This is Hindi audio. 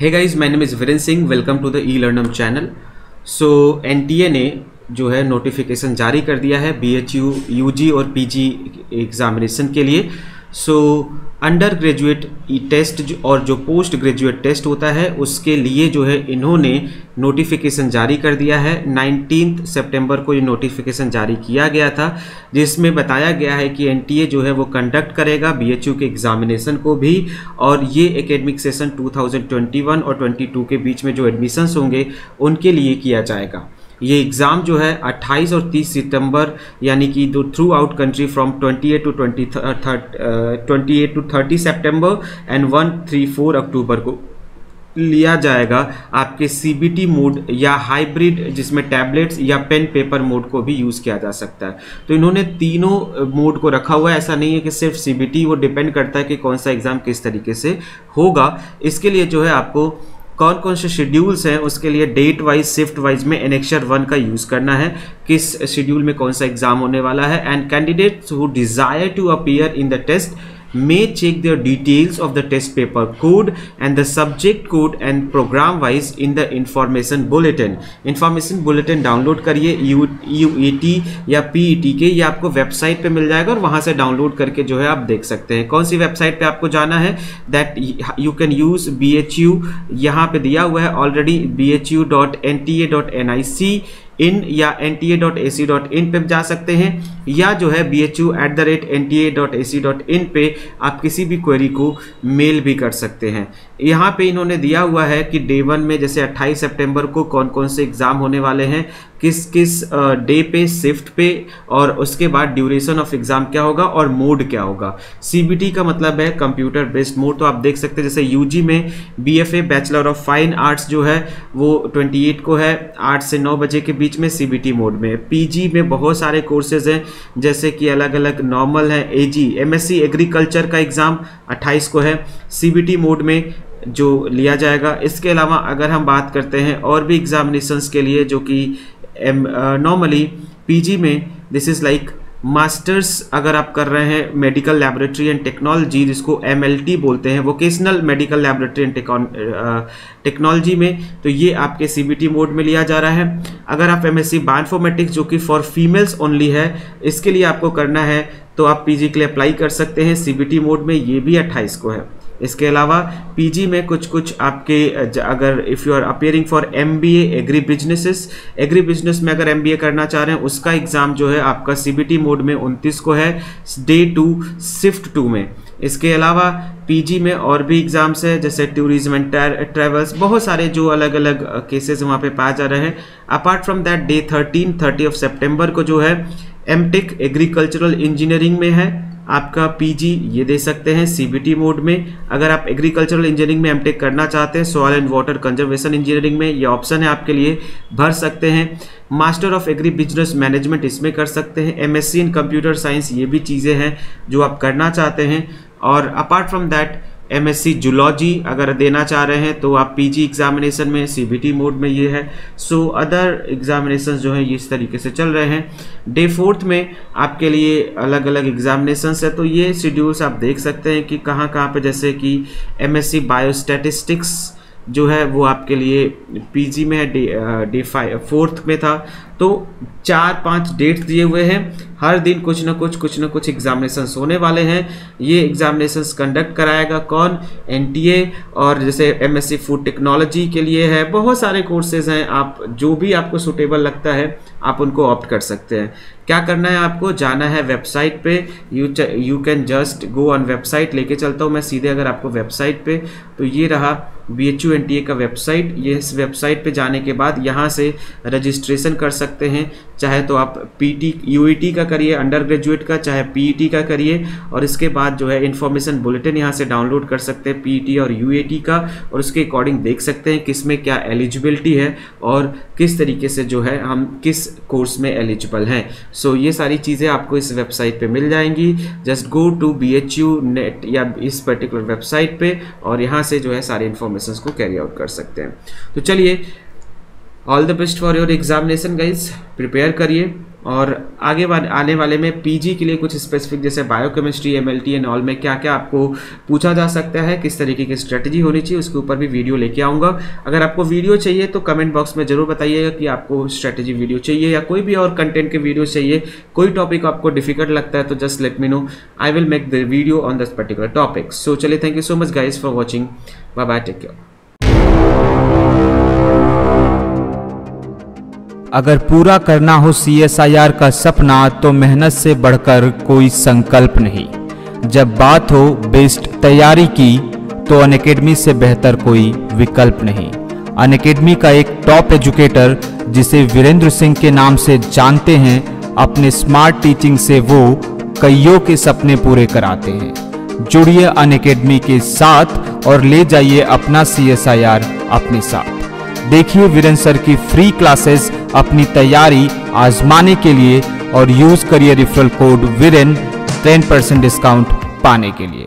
Hey guys my name is Virendra Singh welcome to the e learnum channel so NTA ने जो है नोटिफिकेशन जारी कर दिया है बी बीएचयू यूजी और पीजी एग्जामिनेशन के लिए। सो अंडर ग्रेजुएट टेस्ट और जो पोस्ट ग्रेजुएट टेस्ट होता है, उसके लिए जो है इन्होंने नोटिफिकेशन जारी कर दिया है। नाइनटीन सितंबर को ये नोटिफिकेशन जारी किया गया था, जिसमें बताया गया है कि एनटीए जो है वो कंडक्ट करेगा बीएचयू के एग्जामिनेशन को भी और ये एकेडमिक सेशन 2021 और 22 के बीच में जो एडमिशन्स होंगे, उनके लिए किया जाएगा। ये एग्ज़ाम जो है 28 और 30 सितंबर, यानी कि दो throughout country from 28 to 20 28 to 30 सितंबर एंड 1 3 4 अक्टूबर को लिया जाएगा आपके सीबीटी मोड या हाइब्रिड जिसमें टैबलेट्स या पेन पेपर मोड को भी यूज़ किया जा सकता है। तो इन्होंने तीनों मोड को रखा हुआ है। ऐसा नहीं है कि सिर्फ़ सीबीटी वो डिपेंड करता है कि कौन सा एग्ज़ाम किस तरीके से होगा। इसके लिए जो है आपको कौन कौन से शेड्यूल्स हैं, उसके लिए डेट वाइज शिफ्ट वाइज में एनेक्शर वन का यूज़ करना है। किस शेड्यूल में कौन सा एग्ज़ाम होने वाला है? And candidates who desire to appear in the test may check the details of the test paper code and the subject code and program wise in the information bulletin information bulletin download करिए यू यू या पी के ये आपको वेबसाइट पे मिल जाएगा और वहाँ से डाउनलोड करके जो है आप देख सकते हैं कौन सी वेबसाइट पे आपको जाना है that you can use B H U यहाँ पे दिया हुआ है already B H U dot N T A dot N I C in या N T A dot A C dot in पर जा सकते हैं, या जो है B H U at the rate N T A dot A C dot in पर आप किसी भी क्वेरी को मेल भी कर सकते हैं। यहाँ पे इन्होंने दिया हुआ है कि डे वन में जैसे 28 सितंबर को कौन कौन से एग्ज़ाम होने वाले हैं, किस किस डे पे शिफ्ट पे, और उसके बाद ड्यूरेशन ऑफ़ एग्ज़ाम क्या होगा और मोड क्या होगा। सीबीटी का मतलब है कंप्यूटर बेस्ड मोड तो आप देख सकते हैं जैसे यूजी में BFA bachelor of fine arts जो है, वो 28 को है, आठ से नौ बजे के बीच में सीबीटी मोड में। पीजी में बहुत सारे कोर्सेज हैं, जैसे कि अलग अलग नॉर्मल है एजी एमएससी एग्रीकल्चर का एग्ज़ाम 28 को है। सीबीटी मोड में जो लिया जाएगा, इसके अलावा अगर हम बात करते हैं और भी एग्जामिनेशंस के लिए, जो कि नॉर्मली पीजी में दिस इज़ लाइक मास्टर्स अगर आप कर रहे हैं मेडिकल लेबोरेटरी एंड टेक्नोलॉजी जिसको एमएलटी बोलते हैं vocational medical laboratory and technology में तो ये आपके सीबीटी मोड में लिया जा रहा है। अगर आप एम एस सी जो कि फॉर फीमेल्स ओनली है, इसके लिए आपको करना है तो आप पीजी के लिए अप्लाई कर सकते हैं। सीबीटी मोड में ये भी 28 को है। इसके अलावा पीजी में कुछ कुछ आपके अगर if you are appearing for M B agri businesses agri business में अगर एम बी ए करना चाह रहे हैं, उसका एग्ज़ाम जो है आपका सीबीटी मोड में उनतीस को है डे टू शिफ्ट टू में। इसके अलावा पीजी में और भी एग्ज़ाम्स हैं, जैसे टूरिज़्म एंड ट्रेवल्स बहुत सारे जो अलग अलग केसेस वहाँ पे पाए जा रहे हैं। Apart from that day thirteen thirty of September को जो है एम टेक एग्रीकल्चरल इंजीनियरिंग में है। आपका पीजी ये दे सकते हैं सीबीटी मोड में। अगर आप एग्रीकल्चरल इंजीनियरिंग में एमटेक करना चाहते हैं soil and water conservation engineering में ये ऑप्शन है आपके लिए, भर सकते हैं। Master of agri business management इसमें कर सकते हैं। एमएससी इन कंप्यूटर साइंस ये भी चीज़ें हैं जो आप करना चाहते हैं। और apart from that M S C zoology अगर देना चाह रहे हैं तो आप पीजी एग्जामिनेशन में सीबीटी मोड में ये है। सो अदर एग्जामिनेशन जो हैं, ये इस तरीके से चल रहे हैं। डे फोर्थ में आपके लिए अलग अलग एग्जामिनेशन है तो ये शेड्यूल्स आप देख सकते हैं कि कहाँ कहाँ पे, जैसे कि एम एस सी बायोस्टेटिस्टिक्स जो है वो आपके लिए पीजी में है डे फाइव फोर्थ में था। तो चार पाँच डेट्स दिए हुए हैं। हर दिन कुछ ना कुछ कुछ ना कुछ एग्जामिनेशंस होने वाले हैं। ये एग्जामिनेशंस कंडक्ट कराएगा कौन? एनटीए और जैसे एमएससी फ़ूड टेक्नोलॉजी के लिए है। बहुत सारे कोर्सेज हैं। आप, जो भी आपको सुटेबल लगता है, आप उनको ऑप्ट कर सकते हैं। क्या करना है आपको? जाना है वेबसाइट पे। You you can just go on website लेके चलता हूँ मैं सीधे अगर आपको वेबसाइट पे। तो ये रहा B H U N T A का वेबसाइट ये इस वेबसाइट पे जाने के बाद यहाँ से रजिस्ट्रेशन कर सकते हैं। चाहे तो आप P T U E T का करिए अंडर ग्रेजुएट का चाहे पी ई टी का करिए और इसके बाद जो है इन्फॉर्मेशन बुलेटिन यहाँ से डाउनलोड कर सकते हैं पी ई टी और यू ए टी का और उसके अकॉर्डिंग देख सकते हैं किसमें क्या एलिजिबिलिटी है और किस तरीके से जो है हम किस कोर्स में एलिजिबल हैं। सो so, ये सारी चीज़ें आपको इस वेबसाइट पर मिल जाएँगी। Just go to B H U net या इस पर्टिकुलर वेबसाइट पर और यहाँ से जो है सारी इन्फॉर्मेशन को कैरी आउट कर सकते हैं। तो चलिए all the best for your examination guys prepare करिए। और आगे आने वाले में पीजी के लिए कुछ स्पेसिफिक जैसे biochemistry M L T and all में क्या क्या आपको पूछा जा सकता है, किस तरीके की स्ट्रेटजी होनी चाहिए, उसके ऊपर भी वीडियो लेके आऊँगा। अगर आपको वीडियो चाहिए तो कमेंट बॉक्स में ज़रूर बताइएगा कि आपको स्ट्रेटजी वीडियो चाहिए या कोई भी और कंटेंट के वीडियो चाहिए, कोई टॉपिक आपको डिफ़िकल्ट लगता है तो just let me know I will make the video on this particular topic so चलिए thank you so much guys for watching bye bye take care अगर पूरा करना हो सीएसआईआर का सपना तो मेहनत से बढ़कर कोई संकल्प नहीं। जब बात हो बेस्ट तैयारी की तो अन से बेहतर कोई विकल्प नहीं। अन का एक टॉप एजुकेटर, जिसे वीरेंद्र सिंह के नाम से जानते हैं, अपने स्मार्ट टीचिंग से वो कईयों के सपने पूरे कराते हैं। जुड़िए अन के साथ और ले जाइए अपना CSIR अपने साथ। देखिए वीरेंद्र सर की फ्री क्लासेस अपनी तैयारी आजमाने के लिए और यूज़ करिए referral code Viren ten percent discount पाने के लिए।